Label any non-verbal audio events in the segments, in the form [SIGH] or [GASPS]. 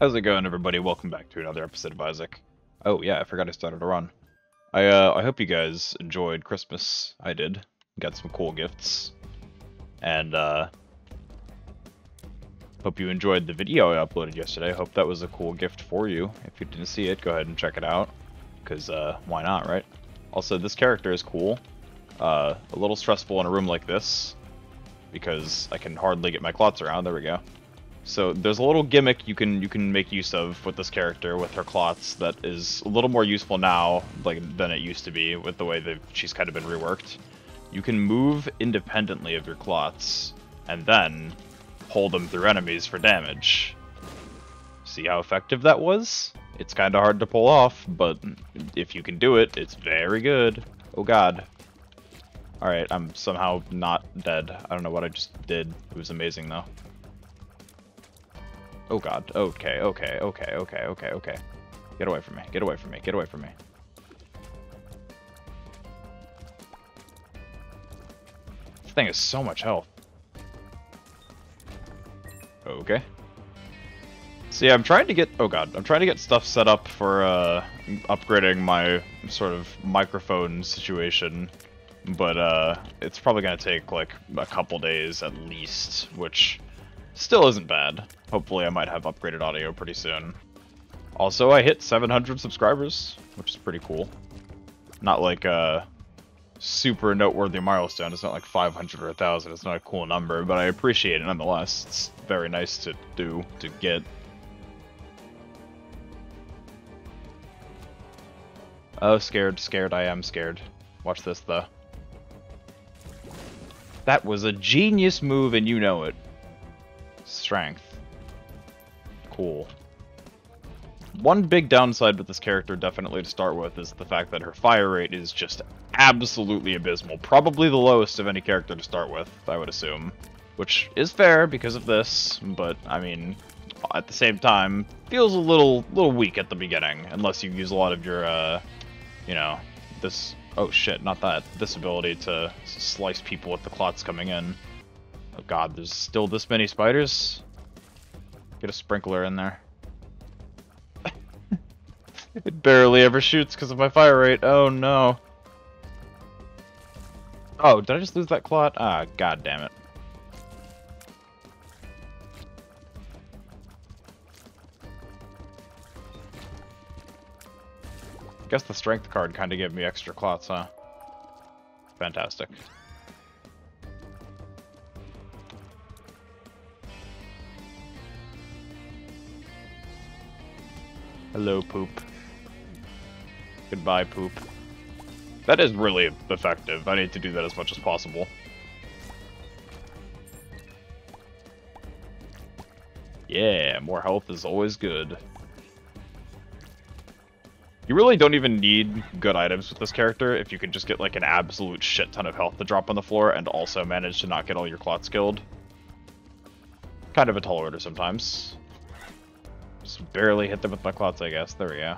How's it going, everybody? Welcome back to another episode of Isaac. Oh yeah, I forgot I started a run. I uh, I hope you guys enjoyed Christmas. I did. Got some cool gifts, and uh, hope you enjoyed the video I uploaded yesterday. Hope that was a cool gift for you. If you didn't see it, go ahead and check it out, because uh, why not, right? Also, this character is cool. Uh, a little stressful in a room like this, because I can hardly get my clots around. There we go. So there's a little gimmick you can you can make use of with this character with her clots that is a little more useful now like than it used to be with the way that she's kind of been reworked. You can move independently of your clots and then hold them through enemies for damage. See how effective that was? It's kind of hard to pull off, but if you can do it, it's very good. Oh god. Alright, I'm somehow not dead. I don't know what I just did. It was amazing though. Oh god. Okay, okay, okay, okay, okay, okay. Get away from me. Get away from me. Get away from me. This thing has so much health. Okay. Yeah, I'm trying to get... Oh god. I'm trying to get stuff set up for uh, upgrading my sort of microphone situation. But uh, it's probably going to take like a couple days at least, which Still isn't bad. Hopefully I might have upgraded audio pretty soon. Also, I hit 700 subscribers, which is pretty cool. Not like a super noteworthy milestone. It's not like 500 or 1,000. It's not a cool number, but I appreciate it nonetheless. It's very nice to do, to get. Oh, scared, scared, I am scared. Watch this, though. That was a genius move, and you know it. Strength. Cool. One big downside with this character, definitely to start with, is the fact that her fire rate is just absolutely abysmal. Probably the lowest of any character to start with, I would assume. Which is fair because of this, but, I mean, at the same time, feels a little little weak at the beginning, unless you use a lot of your, uh, you know, this... Oh shit, not that. This ability to slice people with the clots coming in. Oh god, there's still this many spiders? Get a sprinkler in there. [LAUGHS] it barely ever shoots because of my fire rate. Oh no. Oh, did I just lose that clot? Ah, god damn it. I guess the strength card kind of gave me extra clots, huh? Fantastic. Hello, poop. Goodbye, poop. That is really effective. I need to do that as much as possible. Yeah, more health is always good. You really don't even need good items with this character if you can just get like an absolute shit ton of health to drop on the floor and also manage to not get all your clots killed. Kind of a tall order sometimes. Just barely hit them with my clots, I guess. There we go.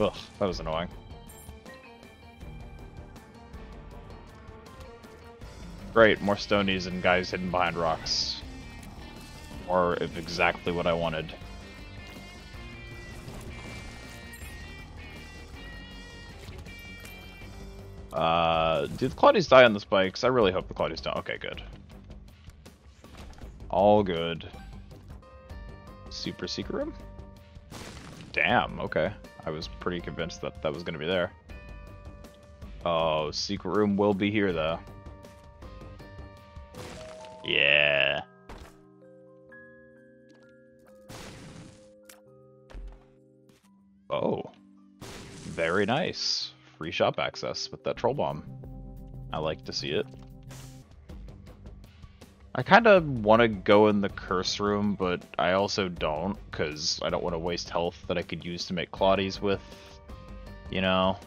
Ugh, that was annoying. Great, more stonies and guys hidden behind rocks. Or exactly what I wanted. Uh, do the Claudies die on the spikes? I really hope the Claudies don't. Okay, good. All good. Super secret room? Damn, okay. I was pretty convinced that that was going to be there. Oh, secret room will be here, though. Yeah. Oh. Very nice. Free shop access with that troll bomb. I like to see it. I kind of want to go in the curse room, but I also don't, because I don't want to waste health that I could use to make Claudies with, you know.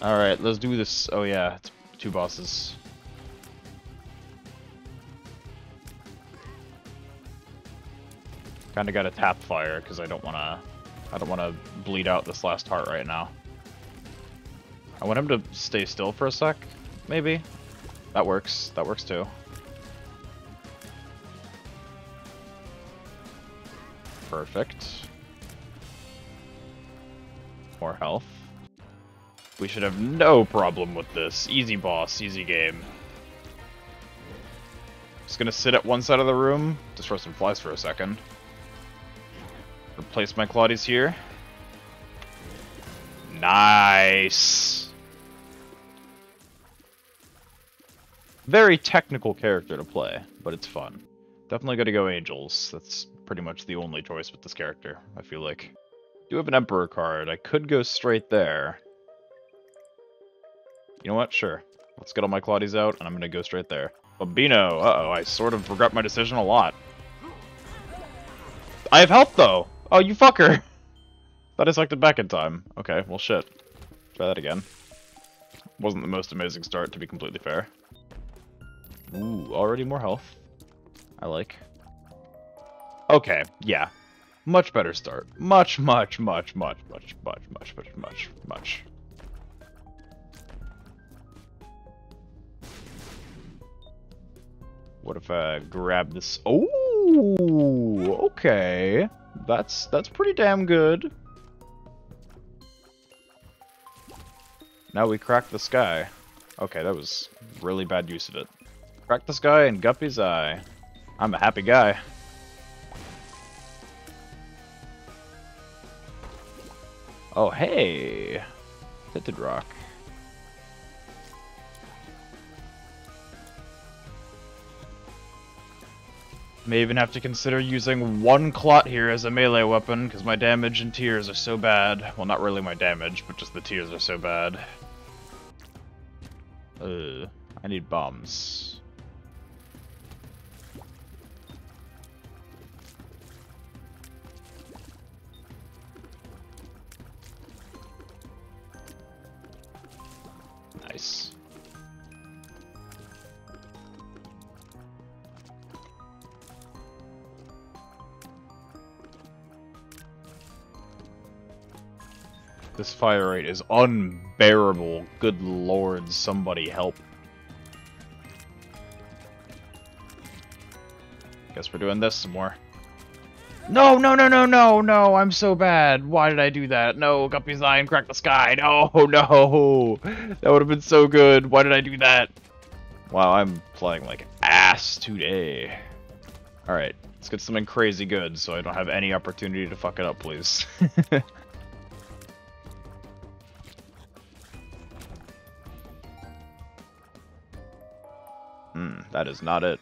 Alright, let's do this. Oh yeah, it's two bosses. Kind of got to tap fire, because I don't want to... I don't want to bleed out this last heart right now. I want him to stay still for a sec, maybe? That works. That works too. Perfect. More health. We should have no problem with this. Easy boss, easy game. Just gonna sit at one side of the room, destroy some flies for a second. Replace my Claudius here. Nice! Very technical character to play, but it's fun. Definitely gotta go Angels. That's pretty much the only choice with this character, I feel like. Do have an Emperor card. I could go straight there. You know what? Sure. Let's get all my Claudies out, and I'm gonna go straight there. Bambino! Uh-oh, I sort of regret my decision a lot. I have help, though! Oh, you fucker! [LAUGHS] Thought I selected back in time. Okay, well shit. Try that again. Wasn't the most amazing start, to be completely fair. Ooh, already more health. I like. Okay, yeah. Much better start. Much, much, much, much, much, much, much, much, much, much. What if I grab this? Oh, okay. That's that's pretty damn good. Now we crack the sky. Okay, that was really bad use of it. Crack the sky and Guppy's eye. I'm a happy guy. Oh, hey! Tinted Rock. May even have to consider using one Clot here as a melee weapon, because my damage and tears are so bad. Well, not really my damage, but just the tears are so bad. Uh, I need bombs. Nice. This fire rate is unbearable. Good lord, somebody help. Guess we're doing this some more. No, no, no, no, no, no, I'm so bad. Why did I do that? No, Guppy's Eye and Crack the Sky. No, [LAUGHS] no. That would have been so good. Why did I do that? Wow, I'm playing like ass today. Alright, let's get something crazy good so I don't have any opportunity to fuck it up, please. [LAUGHS] Hmm, that is not it.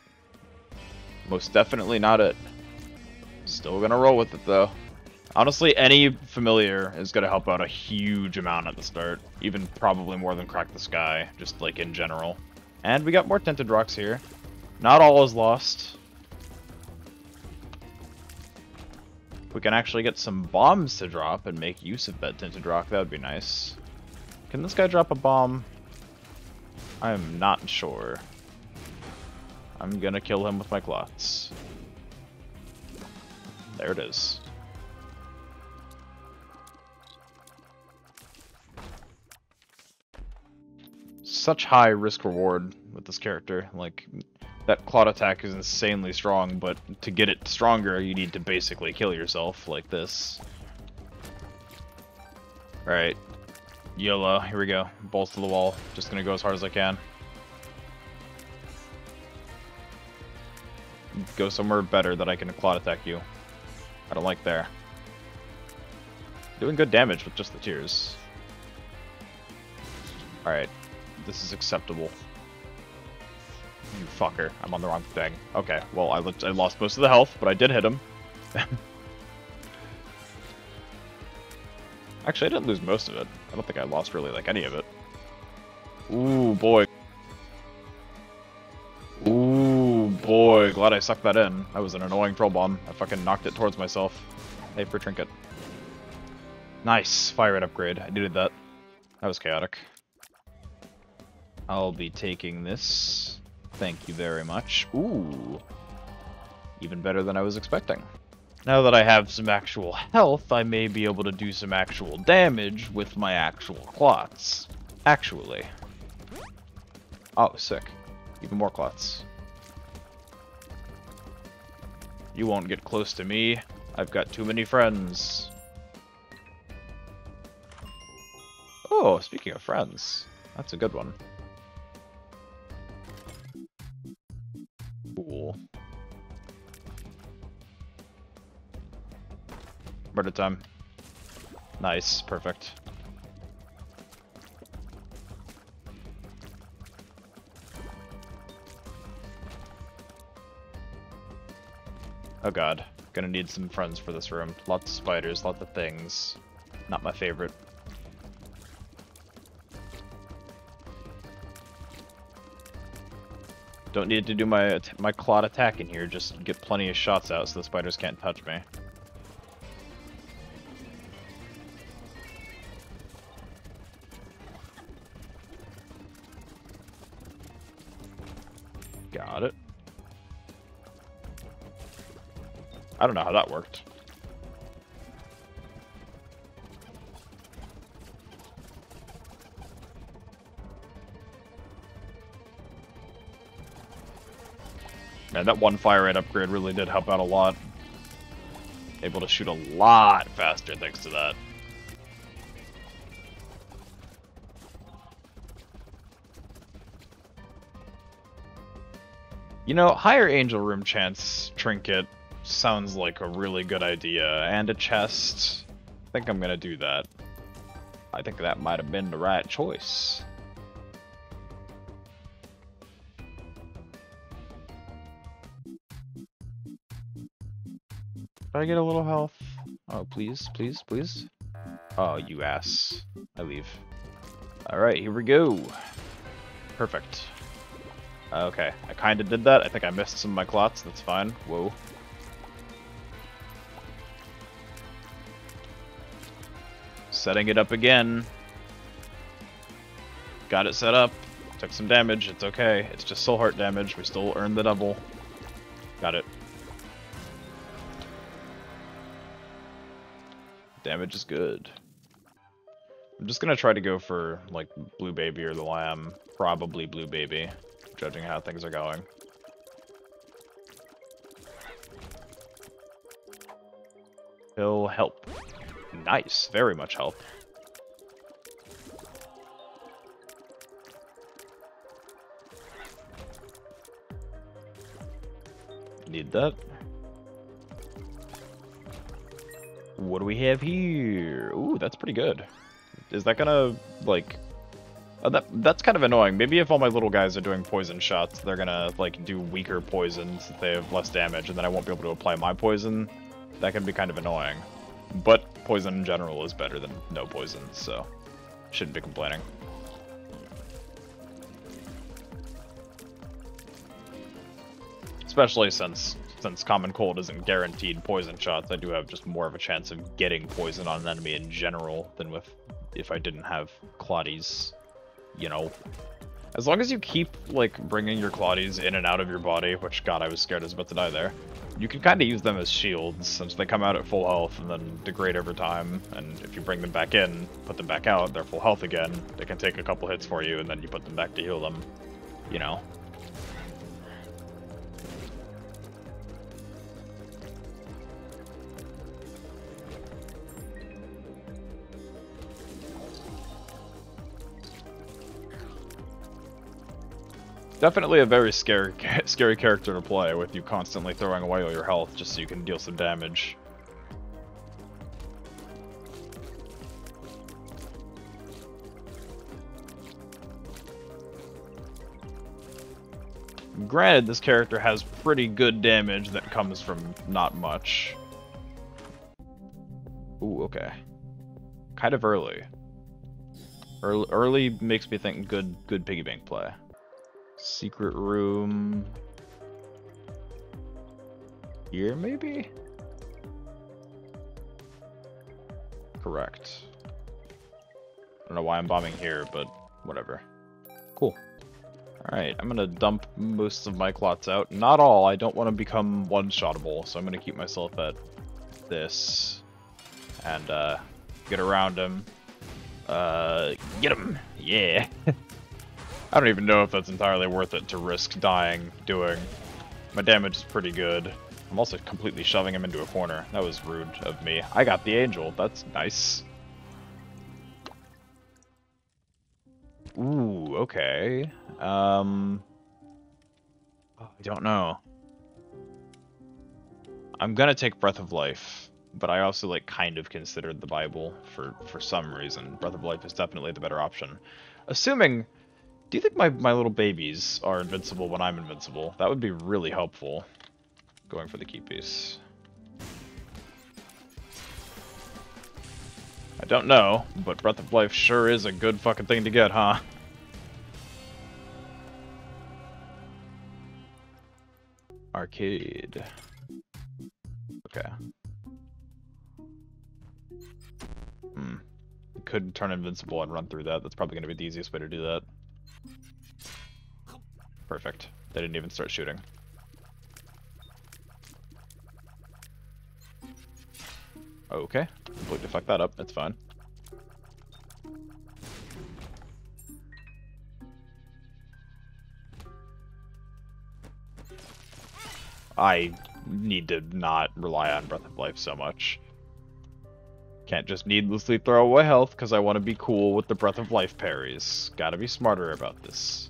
Most definitely not it. Still gonna roll with it though. Honestly, any familiar is gonna help out a huge amount at the start. Even probably more than Crack the Sky, just like in general. And we got more Tinted Rocks here. Not all is lost. we can actually get some bombs to drop and make use of that Tinted Rock, that would be nice. Can this guy drop a bomb? I am not sure. I'm gonna kill him with my clots. There it is. Such high risk reward with this character. Like, that clot attack is insanely strong, but to get it stronger, you need to basically kill yourself like this. Alright. YOLO, here we go. Balls to the wall. Just gonna go as hard as I can. go somewhere better that I can clot attack you. I don't like there. Doing good damage with just the tears. Alright. This is acceptable. You fucker. I'm on the wrong thing. Okay, well, I, I lost most of the health, but I did hit him. [LAUGHS] Actually, I didn't lose most of it. I don't think I lost really, like, any of it. Ooh, boy. Boy, glad I sucked that in. That was an annoying troll bomb. I fucking knocked it towards myself. Hey, for trinket. Nice, fire rate upgrade. I needed that. That was chaotic. I'll be taking this. Thank you very much. Ooh. Even better than I was expecting. Now that I have some actual health, I may be able to do some actual damage with my actual clots. Actually. Oh, sick. Even more clots. You won't get close to me. I've got too many friends. Oh, speaking of friends, that's a good one. Cool. Murder time. Nice, perfect. Oh god. Gonna need some friends for this room. Lots of spiders, lots of things. Not my favorite. Don't need to do my my clot attack in here, just get plenty of shots out so the spiders can't touch me. I don't know how that worked. Man, that one fire rate upgrade really did help out a lot. Able to shoot a lot faster thanks to that. You know, higher angel room chance trinket sounds like a really good idea. And a chest. I think I'm gonna do that. I think that might have been the right choice. Can I get a little health? Oh, please, please, please. Oh, you ass. I leave. Alright, here we go. Perfect. Okay, I kinda did that. I think I missed some of my clots. That's fine. Whoa. Setting it up again. Got it set up. Took some damage. It's okay. It's just soul heart damage. We still earned the double. Got it. Damage is good. I'm just gonna try to go for, like, Blue Baby or the Lamb. Probably Blue Baby, judging how things are going. He'll help. Nice, very much help. Need that. What do we have here? Ooh, that's pretty good. Is that gonna, like... Uh, that That's kind of annoying. Maybe if all my little guys are doing poison shots, they're gonna, like, do weaker poisons if they have less damage, and then I won't be able to apply my poison. That can be kind of annoying. But poison in general is better than no poison, so shouldn't be complaining. Especially since since common cold isn't guaranteed poison shots, I do have just more of a chance of getting poison on an enemy in general than with if I didn't have Claudies, you know. As long as you keep, like, bringing your Claudies in and out of your body, which, god, I was scared I was about to die there, you can kind of use them as shields, since they come out at full health and then degrade over time, and if you bring them back in, put them back out, they're full health again, they can take a couple hits for you, and then you put them back to heal them, you know. Definitely a very scary, [LAUGHS] scary character to play with you constantly throwing away all your health just so you can deal some damage. Granted, this character has pretty good damage that comes from not much. Ooh, okay. Kind of early. Early, early makes me think good, good piggy bank play. Secret room. Here, maybe? Correct. I don't know why I'm bombing here, but whatever. Cool. Alright, I'm gonna dump most of my clots out. Not all, I don't want to become one-shottable, so I'm gonna keep myself at this. And, uh, get around him. Uh, get him! Yeah! [LAUGHS] I don't even know if that's entirely worth it to risk dying doing. My damage is pretty good. I'm also completely shoving him into a corner. That was rude of me. I got the angel. That's nice. Ooh, okay. Um, I don't know. I'm gonna take Breath of Life, but I also like kind of considered the Bible for for some reason. Breath of Life is definitely the better option. Assuming, do you think my my little babies are invincible when I'm invincible? That would be really helpful. Going for the key piece. I don't know, but Breath of Life sure is a good fucking thing to get, huh? Arcade. Okay. Hmm. Could turn invincible and run through that. That's probably going to be the easiest way to do that. Perfect. They didn't even start shooting. Okay. Completely fucked that up. It's fine. I need to not rely on Breath of Life so much. Can't just needlessly throw away health because I want to be cool with the Breath of Life parries. Gotta be smarter about this.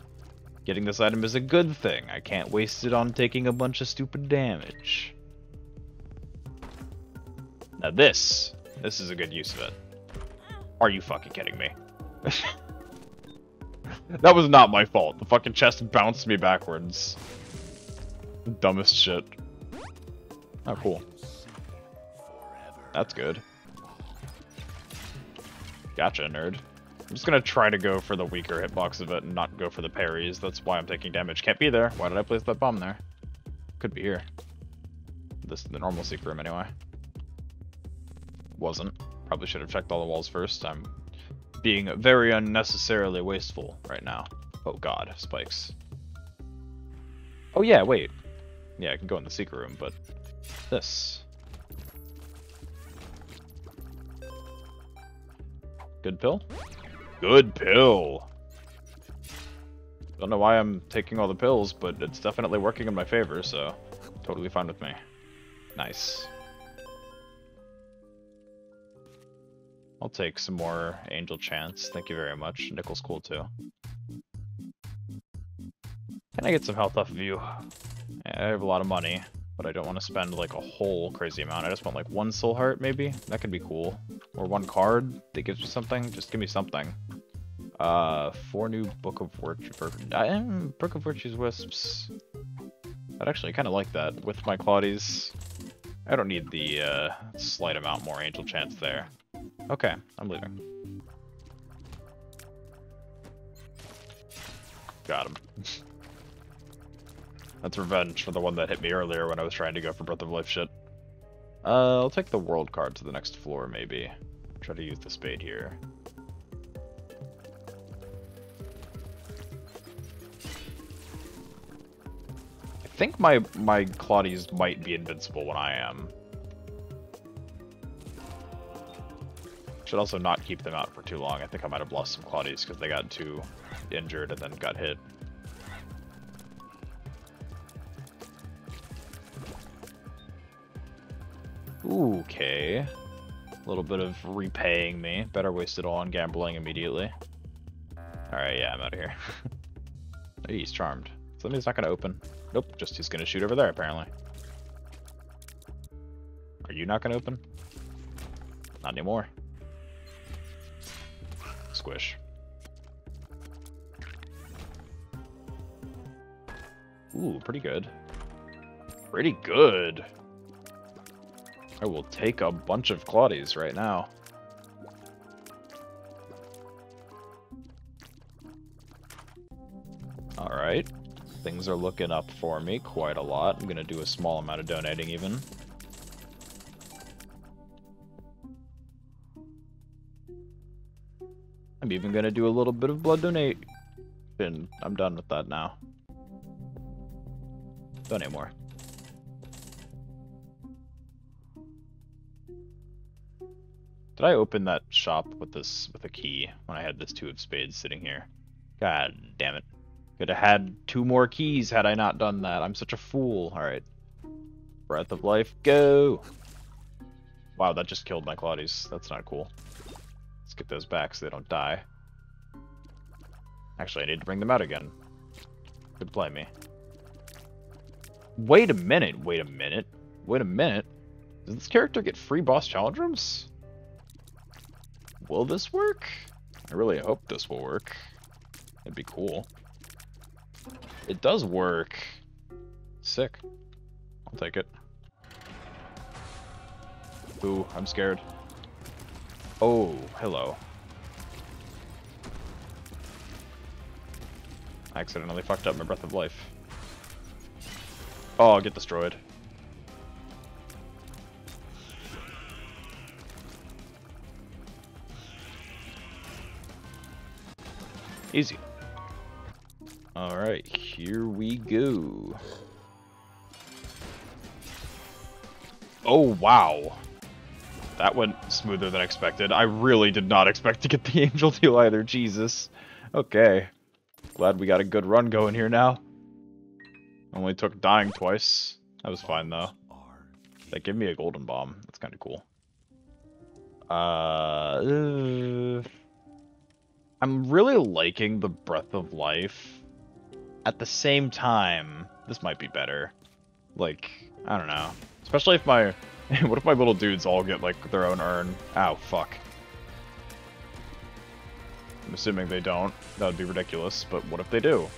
Getting this item is a good thing. I can't waste it on taking a bunch of stupid damage. Now this, this is a good use of it. Are you fucking kidding me? [LAUGHS] that was not my fault. The fucking chest bounced me backwards. Dumbest shit. Oh, cool. That's good. Gotcha, nerd. I'm just gonna try to go for the weaker hitbox of it and not go for the parries. That's why I'm taking damage. Can't be there. Why did I place that bomb there? Could be here. This is the normal secret room anyway wasn't. Probably should have checked all the walls first. I'm being very unnecessarily wasteful right now. Oh god, spikes. Oh yeah, wait. Yeah, I can go in the secret room, but this. Good pill? Good pill! Don't know why I'm taking all the pills, but it's definitely working in my favor, so totally fine with me. Nice. I'll take some more Angel Chance. Thank you very much. Nickel's cool too. Can I get some health off of you? I have a lot of money, but I don't want to spend like a whole crazy amount. I just want like one soul heart maybe. That could be cool. Or one card that gives me something. Just give me something. Uh, four new Book of Virtue. Am Book of Virtue's Wisps. I'd actually kind of like that with my Claudies. I don't need the uh, slight amount more Angel Chance there. Okay, I'm leaving. Got him. [LAUGHS] That's revenge for the one that hit me earlier when I was trying to go for Breath of Life shit. Uh, I'll take the world card to the next floor, maybe. Try to use the spade here. I think my, my Claudies might be invincible when I am. Should also not keep them out for too long. I think I might have lost some Claudies because they got too injured and then got hit. Okay. A little bit of repaying me. Better waste it all on gambling immediately. Alright, yeah, I'm out of here. [LAUGHS] he's charmed. So that means not going to open. Nope, just he's going to shoot over there, apparently. Are you not going to open? Not anymore squish. Ooh, pretty good. Pretty good. I will take a bunch of Claudies right now. Alright. Things are looking up for me quite a lot. I'm gonna do a small amount of donating even. I'm even gonna do a little bit of blood donate. And I'm done with that now. Donate more. Did I open that shop with this with a key when I had this two of spades sitting here? God damn it. Could have had two more keys had I not done that. I'm such a fool. Alright. Breath of life, go! Wow, that just killed my Claudies. That's not cool. Let's get those back so they don't die. Actually, I need to bring them out again. Good play me. Wait a minute, wait a minute, wait a minute. Does this character get free boss challenge rooms? Will this work? I really hope this will work. It'd be cool. It does work. Sick. I'll take it. Ooh, I'm scared. Oh, hello. I accidentally fucked up my Breath of Life. Oh, I'll get destroyed. Easy. Alright, here we go. Oh, wow. That went smoother than expected. I really did not expect to get the [LAUGHS] Angel Deal either, Jesus. Okay. Glad we got a good run going here now. Only took dying twice. That was fine, though. That gave me a golden bomb. That's kind of cool. Uh, uh, I'm really liking the Breath of Life. At the same time, this might be better. Like, I don't know. Especially if my... [LAUGHS] what if my little dudes all get, like, their own urn? Ow, fuck. I'm assuming they don't. That would be ridiculous, but what if they do?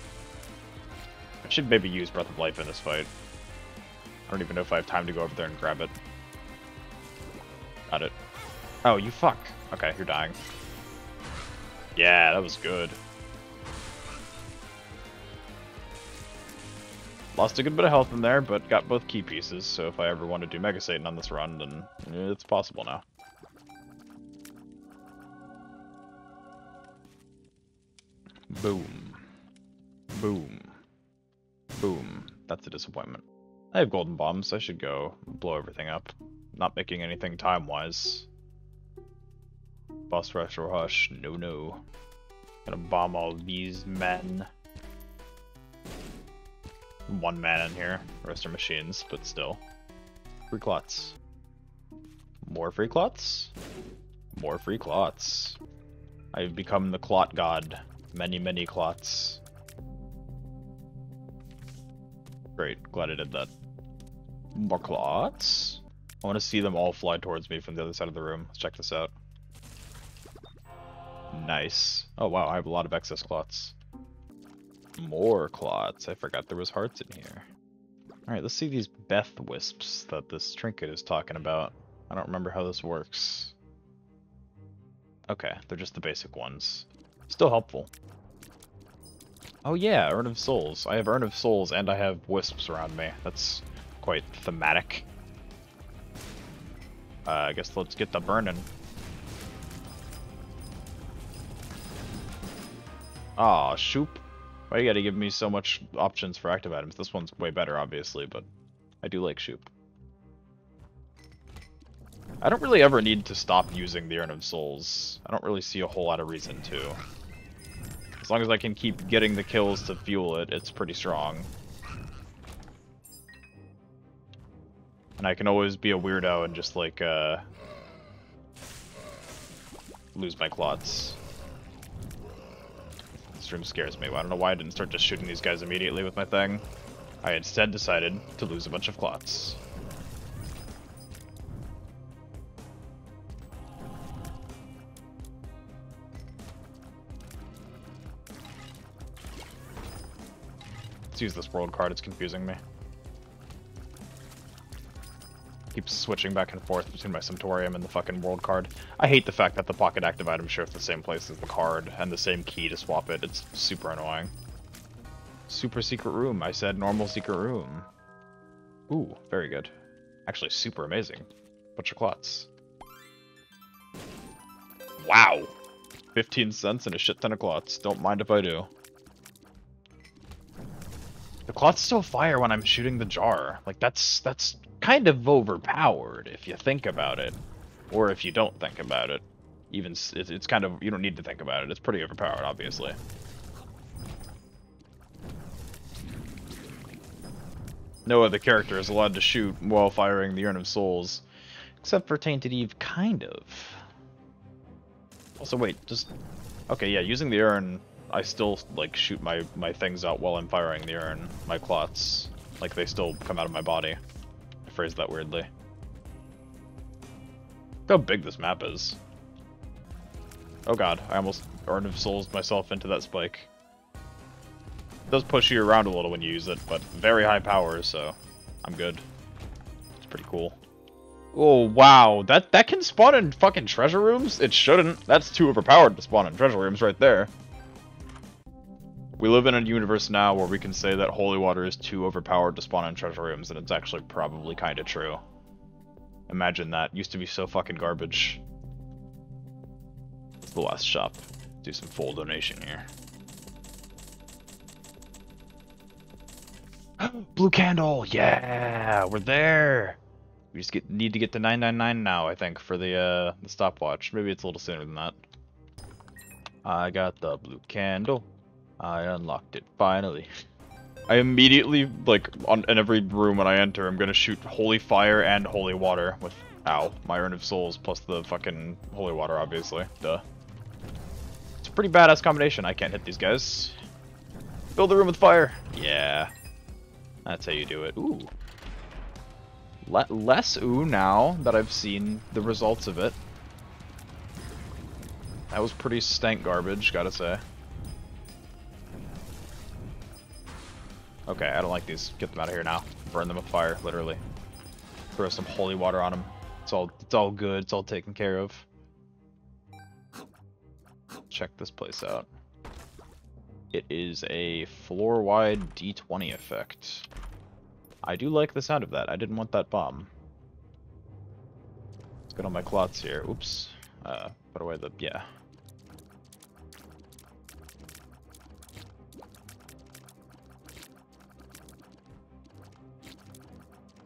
I should maybe use Breath of Life in this fight. I don't even know if I have time to go over there and grab it. Got it. Oh, you fuck. Okay, you're dying. Yeah, that was good. Lost a good bit of health in there, but got both key pieces, so if I ever want to do Mega Satan on this run, then it's possible now. Boom. Boom. Boom. That's a disappointment. I have golden bombs, I should go blow everything up. Not making anything time-wise. Boss rush or hush, no no. Gonna bomb all these men. One man in here, rest are machines, but still. Free clots. More free clots? More free clots. I've become the clot god. Many, many clots. Great, glad I did that. More clots? I want to see them all fly towards me from the other side of the room. Let's check this out. Nice. Oh wow, I have a lot of excess clots. More clots. I forgot there was hearts in here. Alright, let's see these Beth Wisps that this trinket is talking about. I don't remember how this works. Okay, they're just the basic ones. Still helpful. Oh yeah, Urn of Souls. I have Urn of Souls and I have Wisps around me. That's quite thematic. Uh, I guess let's get the burning. Aw, oh, shoop. Why you gotta give me so much options for active items? This one's way better, obviously, but I do like shoop. I don't really ever need to stop using the Urn of Souls. I don't really see a whole lot of reason to. As long as I can keep getting the kills to fuel it, it's pretty strong. And I can always be a weirdo and just, like, uh... Lose my clots. This room scares me. I don't know why I didn't start just shooting these guys immediately with my thing. I instead decided to lose a bunch of clots. Let's use this world card, it's confusing me. Keeps switching back and forth between my Sumptorium and the fucking world card. I hate the fact that the pocket active items show the same place as the card, and the same key to swap it. It's super annoying. Super secret room. I said normal secret room. Ooh, very good. Actually, super amazing. Bunch of clots. Wow! 15 cents and a shit ton of clots. Don't mind if I do. The clots still fire when I'm shooting the jar. Like, that's that's kind of overpowered if you think about it. Or if you don't think about it. Even, it's, it's kind of, you don't need to think about it. It's pretty overpowered, obviously. No other character is allowed to shoot while firing the Urn of Souls. Except for Tainted Eve, kind of. Also, wait, just... Okay, yeah, using the urn, I still, like, shoot my, my things out while I'm firing the urn. My clots. Like, they still come out of my body. I phrased that weirdly. Look how big this map is. Oh god, I almost Urn of Souls myself into that spike. It does push you around a little when you use it, but very high power, so I'm good. It's pretty cool. Oh, wow. That that can spawn in fucking treasure rooms? It shouldn't. That's too overpowered to spawn in treasure rooms right there. We live in a universe now where we can say that holy water is too overpowered to spawn in treasure rooms, and it's actually probably kind of true. Imagine that. Used to be so fucking garbage. It's the last shop. Do some full donation here. [GASPS] Blue candle! Yeah! We're there! We just get need to get to 999 now, I think, for the uh, the stopwatch. Maybe it's a little sooner than that. I got the blue candle. I unlocked it finally. [LAUGHS] I immediately, like, on in every room when I enter, I'm gonna shoot holy fire and holy water with, ow, my urn of souls plus the fucking holy water, obviously. Duh. It's a pretty badass combination. I can't hit these guys. Build the room with fire. Yeah. That's how you do it. Ooh. Le less ooh now that I've seen the results of it. That was pretty stank garbage, gotta say. Okay, I don't like these. Get them out of here now. Burn them with fire, literally. Throw some holy water on them. It's all it's all good. It's all taken care of. Check this place out. It is a floor-wide D20 effect. I do like the sound of that. I didn't want that bomb. Let's get on my clots here. Oops. Uh, put away the... yeah.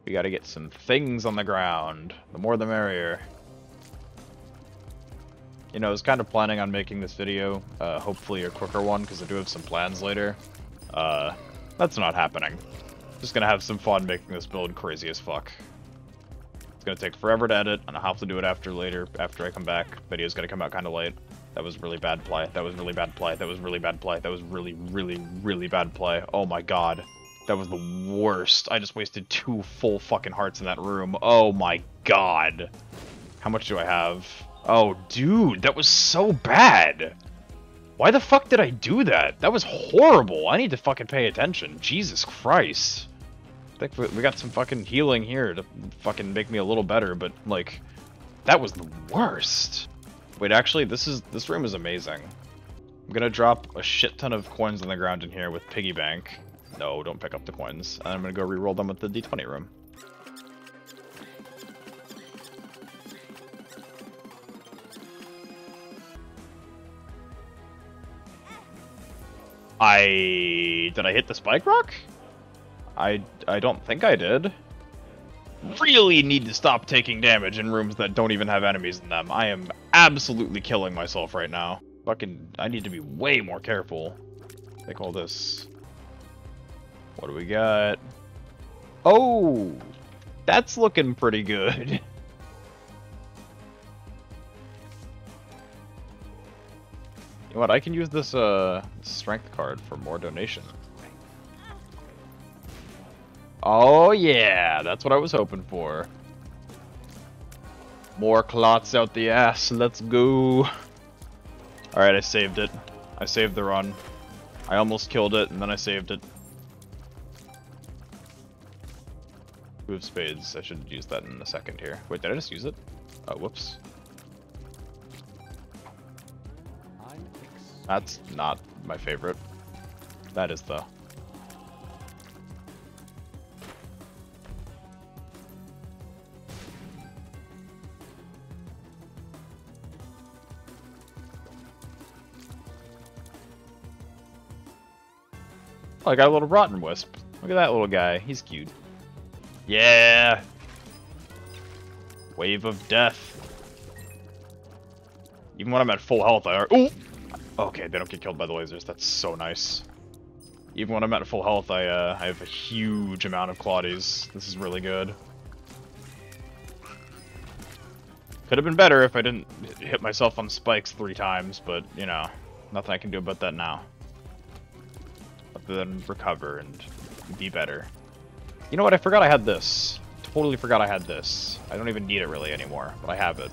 We gotta get some things on the ground. The more the merrier. You know, I was kind of planning on making this video, uh, hopefully a quicker one, because I do have some plans later. Uh, that's not happening. Just gonna have some fun making this build crazy as fuck. It's gonna take forever to edit, and I'll have to do it after later, after I come back. Video's gonna come out kind of late. That was really bad play. That was really bad play. That was really bad play. That was really, really, really bad play. Oh my god. That was the worst. I just wasted two full fucking hearts in that room. Oh my god. How much do I have? Oh, dude, that was so bad. Why the fuck did I do that? That was horrible. I need to fucking pay attention. Jesus Christ. I think we got some fucking healing here to fucking make me a little better, but like, that was the worst. Wait, actually, this is this room is amazing. I'm gonna drop a shit ton of coins on the ground in here with piggy bank. No, don't pick up the coins. I'm gonna go re-roll them with the d20 room. I... Did I hit the spike rock? I, I don't think I did. Really need to stop taking damage in rooms that don't even have enemies in them. I am absolutely killing myself right now. Fucking, I need to be way more careful. Take all this. What do we got? Oh! That's looking pretty good. [LAUGHS] You know what, I can use this uh, strength card for more donation. Oh yeah, that's what I was hoping for. More clots out the ass, let's go. Alright, I saved it. I saved the run. I almost killed it, and then I saved it. Two spades, I should use that in a second here. Wait, did I just use it? Oh, whoops. That's not my favorite. That is. Oh, I got a little rotten wisp. Look at that little guy. He's cute. Yeah. Wave of death. Even when I'm at full health, I are. Ooh! Okay, they don't get killed by the lasers. That's so nice. Even when I'm at full health, I uh, I have a huge amount of Claudies. This is really good. Could have been better if I didn't hit myself on spikes three times, but, you know, nothing I can do about that now. Other than recover and be better. You know what, I forgot I had this. Totally forgot I had this. I don't even need it really anymore, but I have it.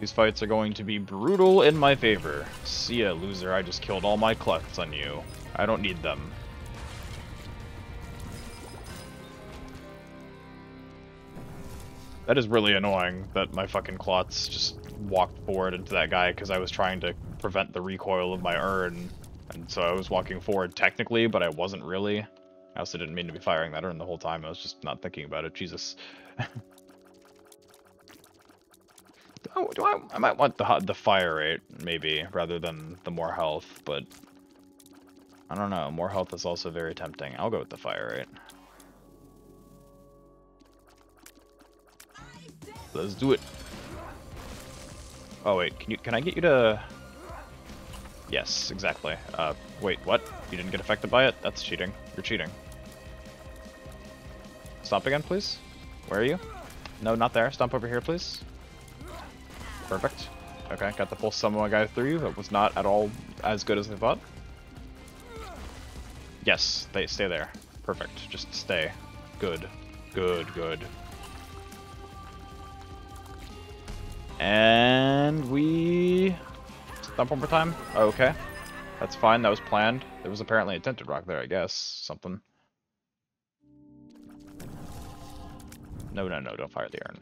These fights are going to be brutal in my favor. See ya, loser, I just killed all my clucks on you. I don't need them. That is really annoying that my fucking clots just walked forward into that guy because I was trying to prevent the recoil of my urn. And so I was walking forward technically, but I wasn't really. I also didn't mean to be firing that urn the whole time. I was just not thinking about it. Jesus. [LAUGHS] oh, do I, I might want the the fire rate, maybe, rather than the more health, but... I don't know. More health is also very tempting. I'll go with the fire rate. Let's do it. Oh wait, can you can I get you to Yes, exactly. Uh wait, what? You didn't get affected by it? That's cheating. You're cheating. Stop again, please. Where are you? No, not there. Stomp over here, please. Perfect. Okay, got the full summon guy through you. That was not at all as good as I thought. Yes, they stay there. Perfect. Just stay. Good. Good, good. And we... Stomp one more time? Okay. That's fine, that was planned. There was apparently a tinted rock there, I guess. Something. No, no, no, don't fire the urn.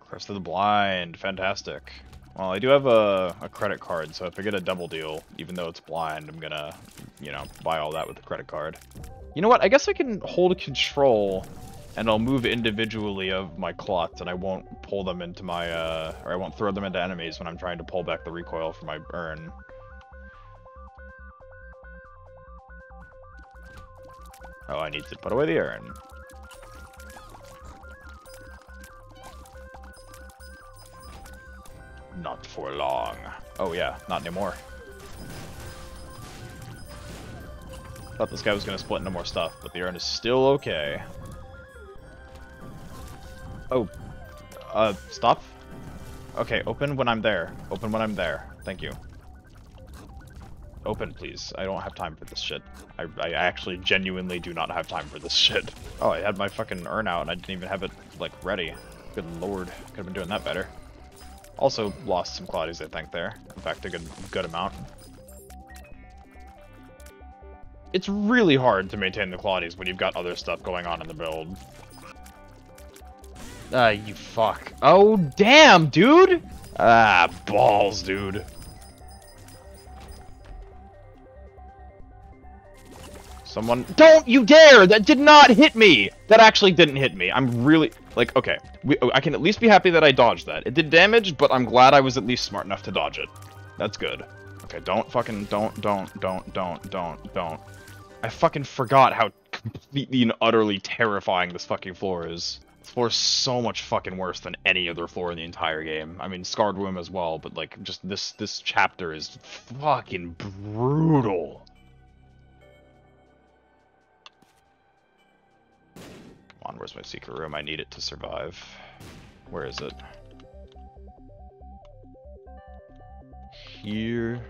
Curse of the Blind, fantastic. Well, I do have a, a credit card, so if I get a double deal, even though it's blind, I'm gonna, you know, buy all that with the credit card. You know what, I guess I can hold control and I'll move individually of my clots, and I won't pull them into my, uh, or I won't throw them into enemies when I'm trying to pull back the recoil from my urn. Oh, I need to put away the urn. Not for long. Oh yeah, not anymore. Thought this guy was gonna split into more stuff, but the urn is still okay. Oh. Uh, stop? Okay, open when I'm there. Open when I'm there. Thank you. Open, please. I don't have time for this shit. I, I actually genuinely do not have time for this [LAUGHS] shit. Oh, I had my fucking urn out and I didn't even have it, like, ready. Good lord. Could have been doing that better. Also lost some Clotties, I think, there. In fact, a good, good amount. It's really hard to maintain the Clotties when you've got other stuff going on in the build. Ah, uh, you fuck. Oh, damn, dude! Ah, balls, dude. Someone- Don't you dare! That did not hit me! That actually didn't hit me. I'm really- Like, okay. We, I can at least be happy that I dodged that. It did damage, but I'm glad I was at least smart enough to dodge it. That's good. Okay, don't fucking- don't, don't, don't, don't, don't, don't. I fucking forgot how completely and utterly terrifying this fucking floor is. This floor is so much fucking worse than any other floor in the entire game. I mean, Scarred Womb as well, but like, just this this chapter is fucking brutal. On, where's my secret room? I need it to survive. Where is it? Here.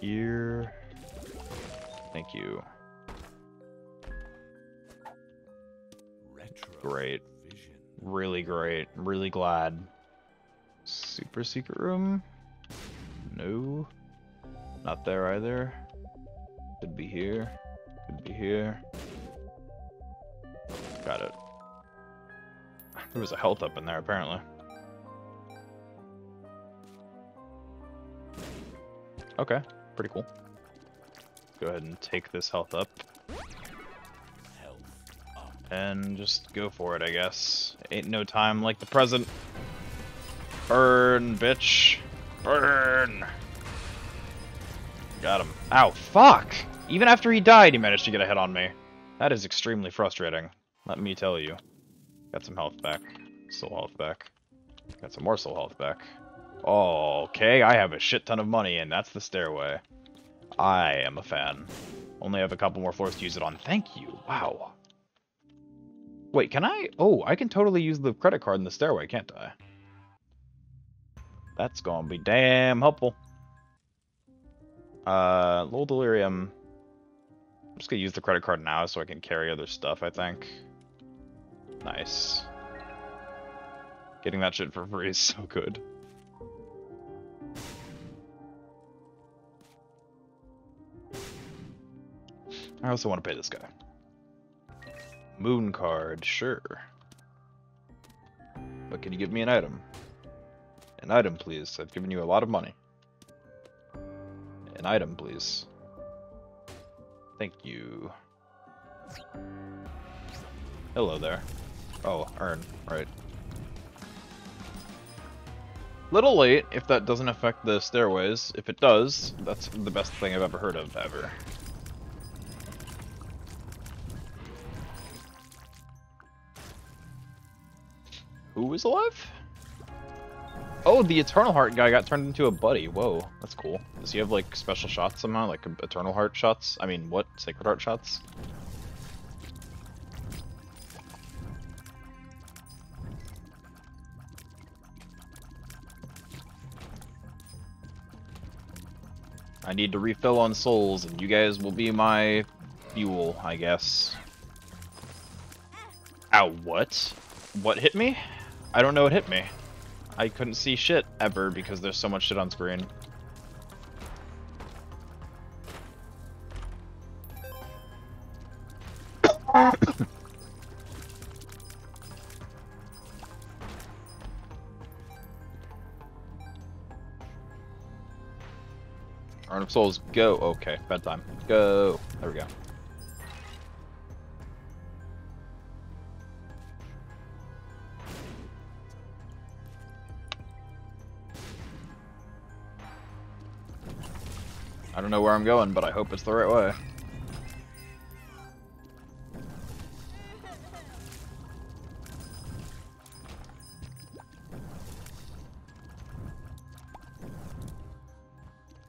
Here. Thank you. great. Really great. Really glad. Super secret room? No. Not there either. Could be here. Could be here. Got it. There was a health up in there, apparently. Okay, pretty cool. Go ahead and take this health up. And just go for it, I guess. Ain't no time like the present. Burn, bitch. Burn! Got him. Ow, fuck! Even after he died, he managed to get a hit on me. That is extremely frustrating. Let me tell you. Got some health back. Soul health back. Got some more soul health back. Oh, Okay, I have a shit ton of money, and that's the stairway. I am a fan. Only have a couple more floors to use it on. Thank you. Wow. Wait, can I? Oh, I can totally use the credit card in the stairway, can't I? That's gonna be damn helpful. Uh, little delirium. I'm just gonna use the credit card now so I can carry other stuff, I think. Nice. Getting that shit for free is [LAUGHS] so good. I also want to pay this guy. Moon card, sure. But can you give me an item? An item, please. I've given you a lot of money. An item, please. Thank you. Hello there. Oh, urn, right. Little late, if that doesn't affect the stairways. If it does, that's the best thing I've ever heard of, ever. Who is alive? Oh, the Eternal Heart guy got turned into a buddy. Whoa, that's cool. Does he have, like, special shots somehow? Like, Eternal Heart shots? I mean, what? Sacred Heart shots? I need to refill on souls, and you guys will be my fuel, I guess. Ow, what? What hit me? I don't know what hit me. I couldn't see shit ever because there's so much shit on screen. [COUGHS] Of Souls, go. Okay, bedtime. Go. There we go. Don't know where I'm going, but I hope it's the right way.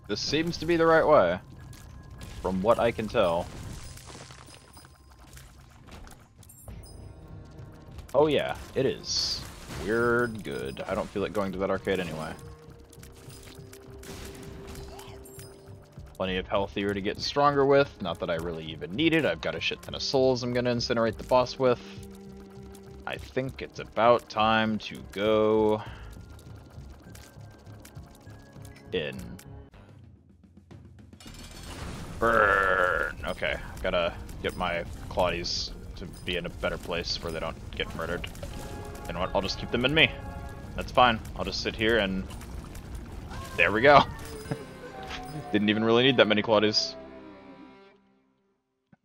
This seems to be the right way, from what I can tell. Oh yeah, it is. Weird good. I don't feel like going to that arcade anyway. Plenty of health here to get stronger with. Not that I really even need it. I've got a shit ton of souls I'm going to incinerate the boss with. I think it's about time to go in. Burn! Okay, I gotta get my Clotties to be in a better place where they don't get murdered. You know what, I'll just keep them in me. That's fine. I'll just sit here and... There we go. [LAUGHS] Didn't even really need that many Clotties.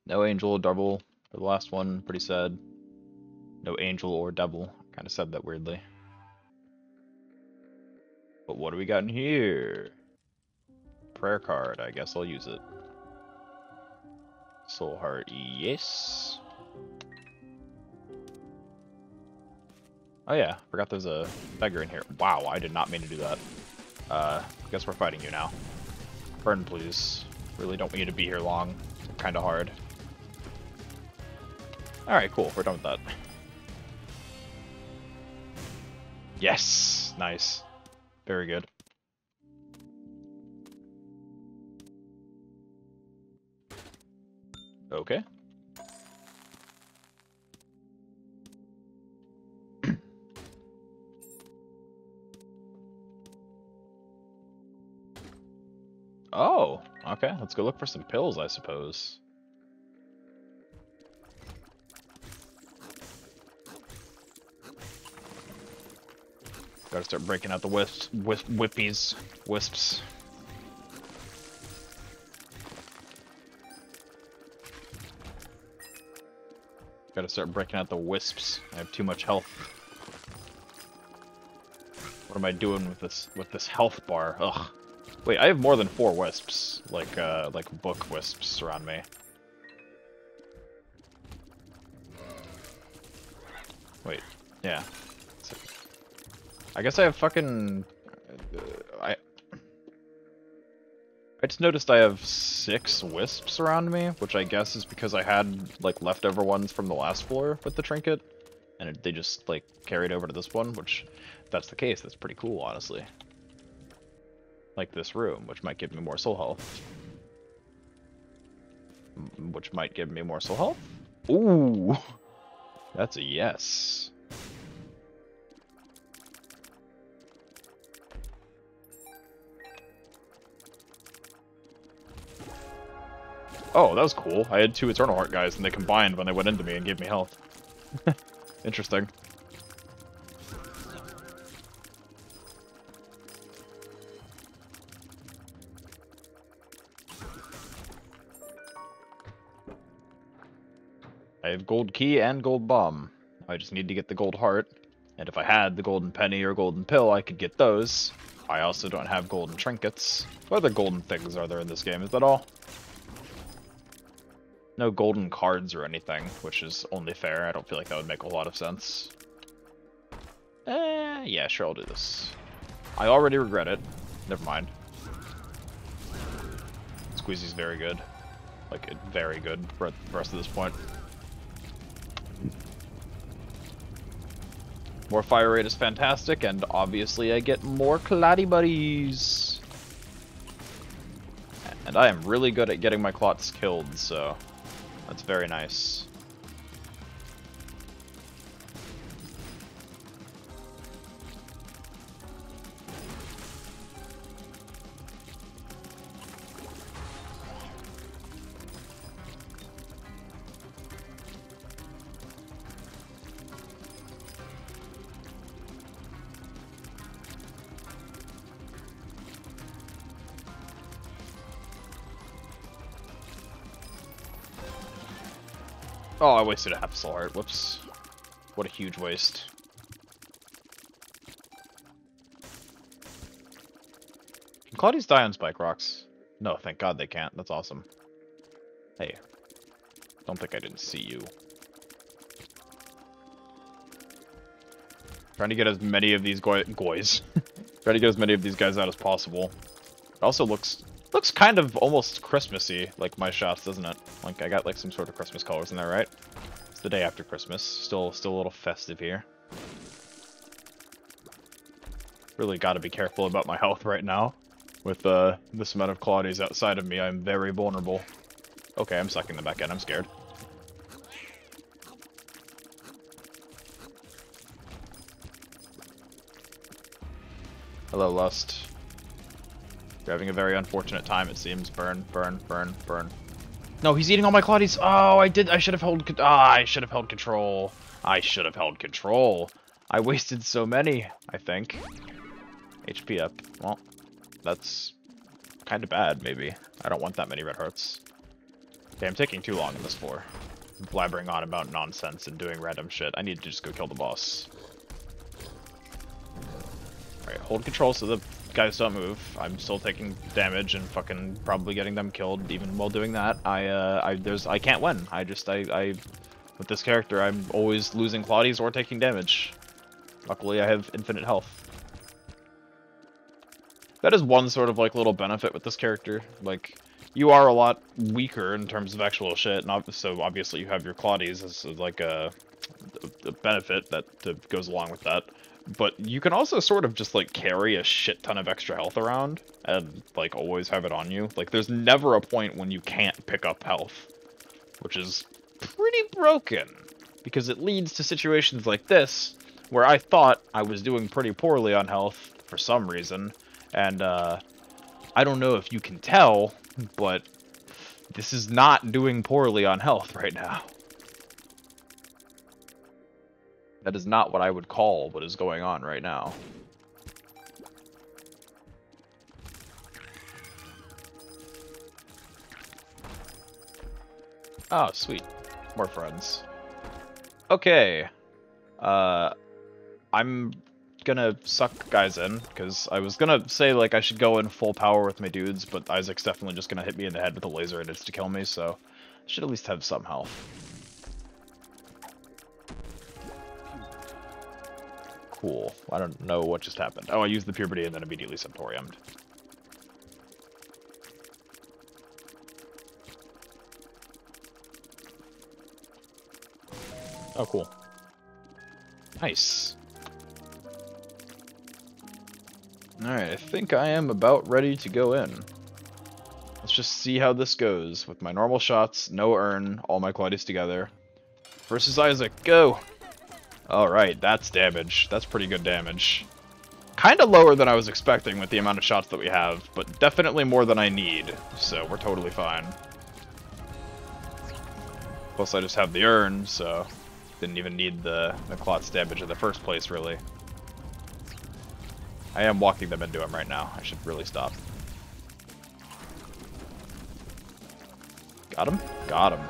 No angel, double for the last one, pretty sad. No angel or devil. Kind of said that weirdly. But what do we got in here? Prayer card, I guess I'll use it. Soul heart, yes. Oh yeah, forgot there's a beggar in here. Wow, I did not mean to do that. Uh, guess we're fighting you now. Burn, please. Really don't want you to be here long. Kind of hard. Alright, cool. We're done with that. Yes! Nice. Very good. Okay. Okay. Let's go look for some pills, I suppose. Gotta start breaking out the wisps, wisp, whippies, wisps. Gotta start breaking out the wisps. I have too much health. What am I doing with this with this health bar? Ugh. Wait, I have more than four wisps, like uh, like book wisps around me. Wait, yeah. I guess I have fucking uh, just noticed I have six wisps around me, which I guess is because I had like leftover ones from the last floor with the trinket, and it, they just like carried over to this one. Which, if that's the case, that's pretty cool, honestly. Like this room, which might give me more soul health, mm, which might give me more soul health. Ooh, that's a yes. Oh, that was cool. I had two Eternal Heart guys, and they combined when they went into me and gave me health. [LAUGHS] Interesting. Have gold key and gold bomb. I just need to get the gold heart. And if I had the golden penny or golden pill, I could get those. I also don't have golden trinkets. What other golden things are there in this game? Is that all? no golden cards or anything, which is only fair. I don't feel like that would make a lot of sense. Eh, yeah, sure, I'll do this. I already regret it. Never mind. Squeezy's very good. Like, very good for the rest of this point. More fire rate is fantastic, and obviously I get more Clotty Buddies. And I am really good at getting my clots killed, so that's very nice. Oh, I wasted a half soul heart. Whoops. What a huge waste. Can Clotties die on spike rocks? No, thank god they can't. That's awesome. Hey. Don't think I didn't see you. Trying to get as many of these goys. [LAUGHS] Trying to get as many of these guys out as possible. It also looks Looks kind of almost Christmassy, like my shots, doesn't it? Like I got like some sort of Christmas colors in there, right? It's the day after Christmas. Still, still a little festive here. Really got to be careful about my health right now. With uh, this amount of Clotties outside of me, I'm very vulnerable. Okay, I'm sucking them back in. I'm scared. Hello, Lust. You're having a very unfortunate time, it seems. Burn, burn, burn, burn. No, he's eating all my Clotties. Oh, I did. I should have held. Ah, I should have held control. I should have held control. I wasted so many. I think. HP up. Well, that's kind of bad. Maybe. I don't want that many red hearts. Okay, I'm taking too long in this floor. blabbering on about nonsense and doing random shit. I need to just go kill the boss. Alright, hold control so the guys don't move. I'm still taking damage and fucking probably getting them killed even while doing that. I uh I there's I can't win. I just I I with this character I'm always losing Clotties or taking damage. Luckily I have infinite health. That is one sort of like little benefit with this character. Like you are a lot weaker in terms of actual shit, and so obviously you have your Clotties as like a, a benefit that goes along with that but you can also sort of just like carry a shit ton of extra health around and like always have it on you. Like there's never a point when you can't pick up health, which is pretty broken because it leads to situations like this where I thought I was doing pretty poorly on health for some reason and uh, I don't know if you can tell, but this is not doing poorly on health right now. That is not what I would call what is going on right now. Oh, sweet. More friends. Okay. Uh, I'm gonna suck guys in, because I was gonna say, like, I should go in full power with my dudes, but Isaac's definitely just gonna hit me in the head with a laser and it's to kill me, so I should at least have some health. Cool. I don't know what just happened. Oh, I used the Puberty and then immediately Sumptoriumed. Oh, cool. Nice. Alright, I think I am about ready to go in. Let's just see how this goes. With my normal shots, no urn, all my qualities together. Versus Isaac, go! Alright, that's damage. That's pretty good damage. Kinda lower than I was expecting with the amount of shots that we have, but definitely more than I need, so we're totally fine. Plus I just have the urn, so didn't even need the, the clot's damage in the first place, really. I am walking them into him right now. I should really stop. Got him? Got him.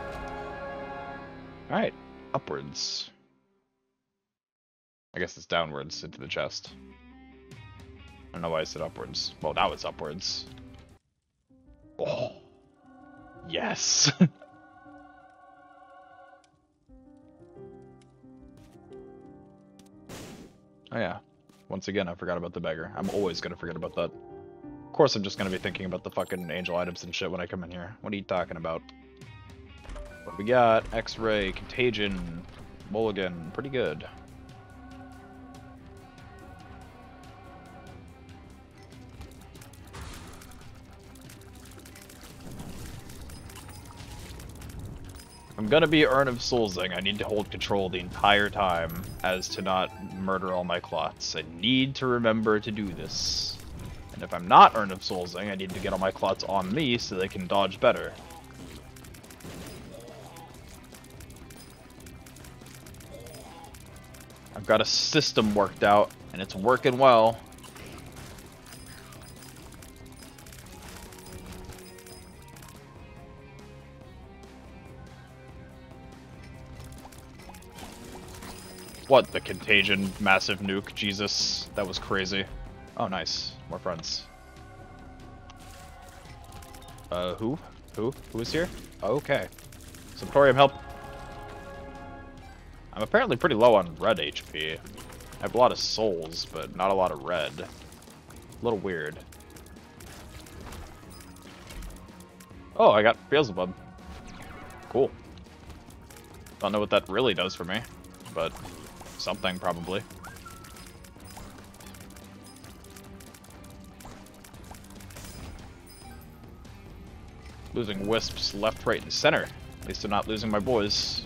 Alright, upwards. I guess it's downwards into the chest. I don't know why I said upwards. Well, now it's upwards. Oh. Yes. [LAUGHS] oh yeah. Once again, I forgot about the beggar. I'm always gonna forget about that. Of course I'm just gonna be thinking about the fucking angel items and shit when I come in here. What are you talking about? What we got? X-ray, contagion, mulligan, pretty good. I'm gonna be Urn of Soulsing. I need to hold control the entire time as to not murder all my clots. I need to remember to do this. And if I'm not Urn of Soulsing, I need to get all my clots on me so they can dodge better. I've got a system worked out, and it's working well. What, the contagion massive nuke? Jesus, that was crazy. Oh, nice. More friends. Uh, who? Who? Who is here? Okay. Sumptorium, help. I'm apparently pretty low on red HP. I have a lot of souls, but not a lot of red. A little weird. Oh, I got Beelzebub. Cool. Don't know what that really does for me, but Something, probably. Losing wisps left, right, and center. At least I'm not losing my boys.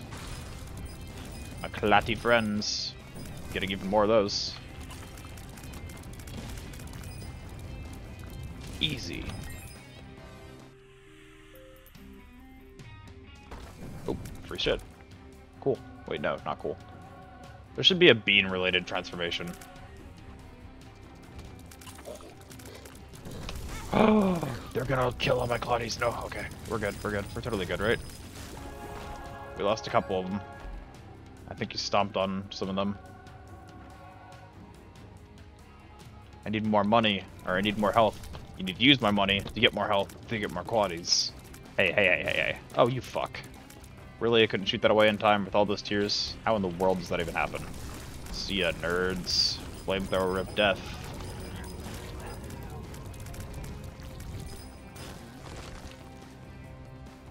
My Clotty friends. Getting even more of those. Easy. Oh, free shit. Cool. Wait, no, not cool. There should be a bean-related transformation. Oh, [GASPS] they're gonna kill all my Clotties. No, okay. We're good, we're good. We're totally good, right? We lost a couple of them. I think you stomped on some of them. I need more money, or I need more health. You need to use my money to get more health, to get more Clotties. Hey, hey, hey, hey, hey. Oh, you fuck. Really, I couldn't shoot that away in time with all those tears? How in the world does that even happen? See ya, nerds. Flamethrower of death.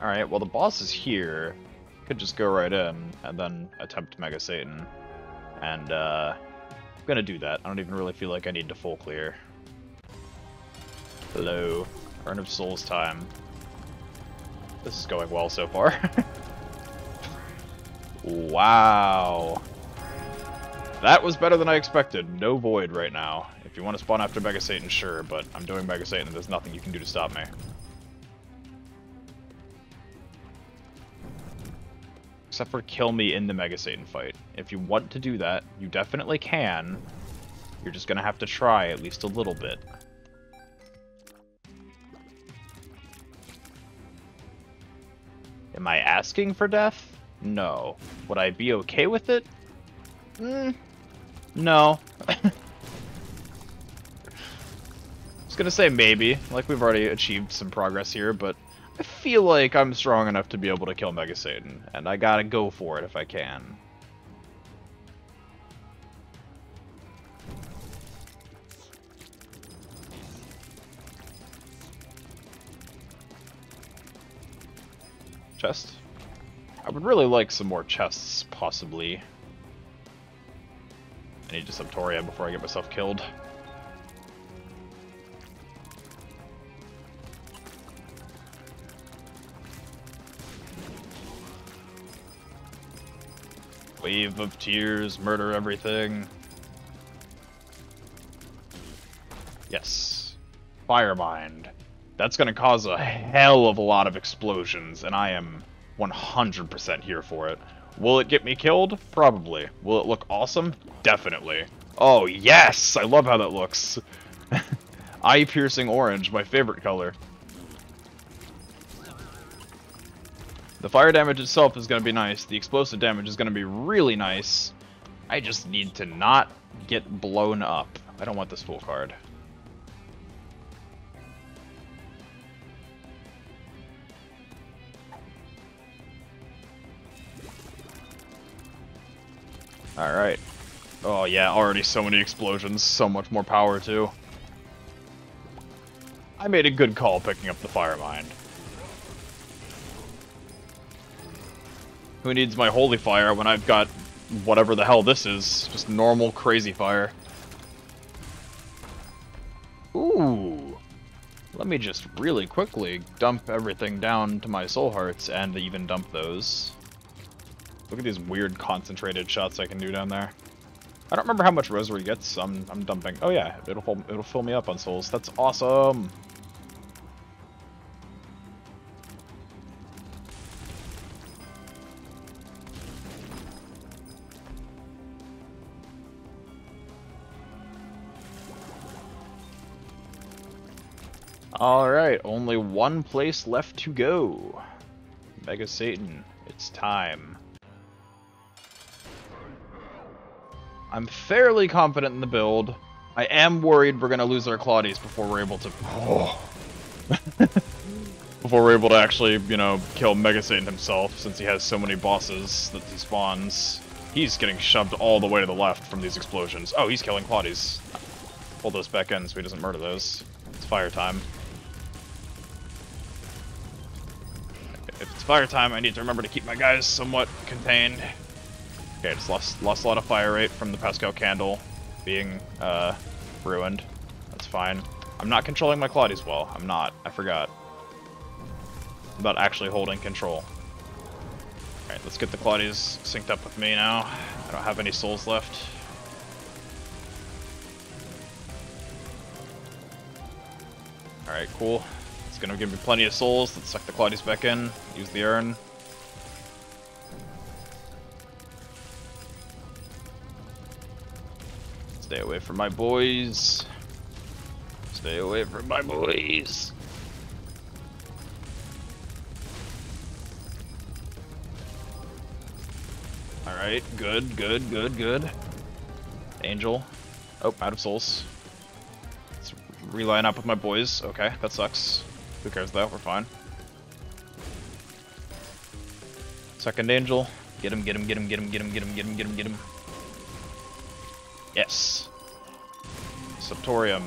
Alright, well the boss is here. Could just go right in and then attempt Mega Satan. And, uh, I'm gonna do that. I don't even really feel like I need to full clear. Hello. Urn of Souls time. This is going well so far. [LAUGHS] Wow. That was better than I expected. No void right now. If you want to spawn after Mega Satan, sure, but I'm doing Mega Satan and there's nothing you can do to stop me. Except for kill me in the Mega Satan fight. If you want to do that, you definitely can. You're just gonna have to try at least a little bit. Am I asking for death? No. Would I be okay with it? Mm, no. [LAUGHS] I was gonna say maybe, like we've already achieved some progress here, but I feel like I'm strong enough to be able to kill Mega Satan, and I gotta go for it if I can. Chest? I would really like some more chests, possibly. I need to Sumptorium before I get myself killed. Wave of tears, murder everything. Yes. Firemind. That's gonna cause a hell of a lot of explosions, and I am 100% here for it. Will it get me killed? Probably. Will it look awesome? Definitely. Oh, yes! I love how that looks. [LAUGHS] Eye-piercing orange, my favorite color. The fire damage itself is going to be nice. The explosive damage is going to be really nice. I just need to not get blown up. I don't want this full card. Alright. Oh yeah, already so many explosions, so much more power too. I made a good call picking up the Fire Mind. Who needs my holy fire when I've got whatever the hell this is? Just normal crazy fire. Ooh. Let me just really quickly dump everything down to my soul hearts and even dump those. Look at these weird concentrated shots I can do down there. I don't remember how much rosary gets. I'm I'm dumping. Oh yeah, it'll fill, it'll fill me up on souls. That's awesome. Alright, only one place left to go. Mega Satan, it's time. I'm fairly confident in the build. I am worried we're gonna lose our Clotties before we're able to... Oh. [LAUGHS] before we're able to actually, you know, kill Mega Satan himself, since he has so many bosses that he spawns. He's getting shoved all the way to the left from these explosions. Oh, he's killing Clotties. Pull those back in so he doesn't murder those. It's fire time. If it's fire time, I need to remember to keep my guys somewhat contained. Okay, just lost, lost a lot of fire rate from the Paschal Candle being uh, ruined. That's fine. I'm not controlling my Clotties well. I'm not. I forgot. About actually holding control. Alright, let's get the Clotties synced up with me now. I don't have any souls left. Alright, cool. It's gonna give me plenty of souls. Let's suck the Clotties back in. Use the urn. Stay away from my boys. Stay away from my boys. Alright, good, good, good, good. Angel. Oh, out of souls. Let's reline up with my boys. Okay, that sucks. Who cares though? We're fine. Second angel. Get him, get him, get him, get him, get him, get him, get him, get him, get him. Yes. Sumptorium.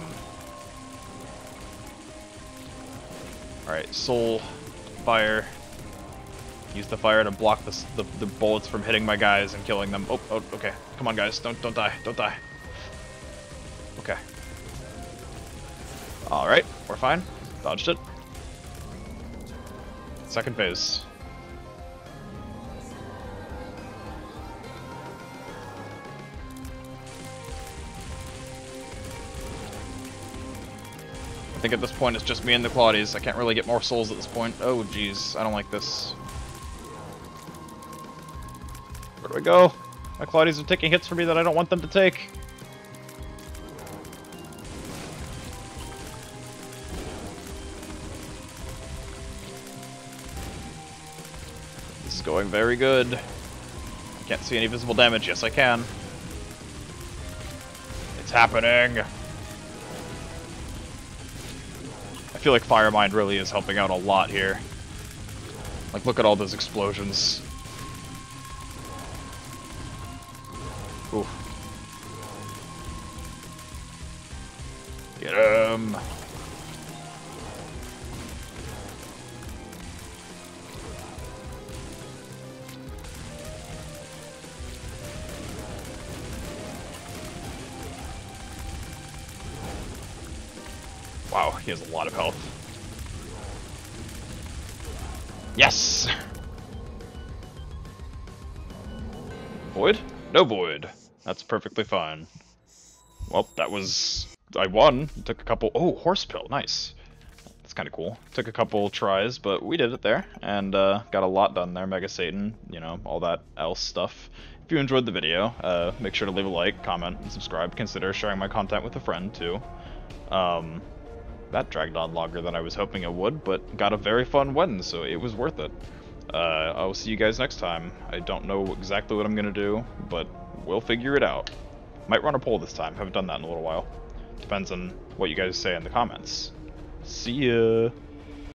Alright, soul, fire. Use the fire to block the, the, the, bullets from hitting my guys and killing them. Oh, oh, okay. Come on, guys. Don't, don't die. Don't die. Okay. Alright, we're fine. Dodged it. Second phase. I think at this point it's just me and the Clotties. I can't really get more souls at this point. Oh, jeez. I don't like this. Where do I go? My Clotties are taking hits for me that I don't want them to take. This is going very good. I can't see any visible damage. Yes, I can. It's happening. Feel like Firemind really is helping out a lot here. Like, look at all those explosions. Ooh. Get him. He has a lot of health. Yes! Void? No void. That's perfectly fine. Well, that was... I won. Took a couple... Oh, horse pill. Nice. That's kind of cool. Took a couple tries, but we did it there. And uh, got a lot done there. Mega Satan, you know, all that else stuff. If you enjoyed the video, uh, make sure to leave a like, comment, and subscribe. Consider sharing my content with a friend, too. Um, that dragged on longer than I was hoping it would, but got a very fun win, so it was worth it. Uh, I'll see you guys next time. I don't know exactly what I'm going to do, but we'll figure it out. Might run a poll this time. Haven't done that in a little while. Depends on what you guys say in the comments. See ya!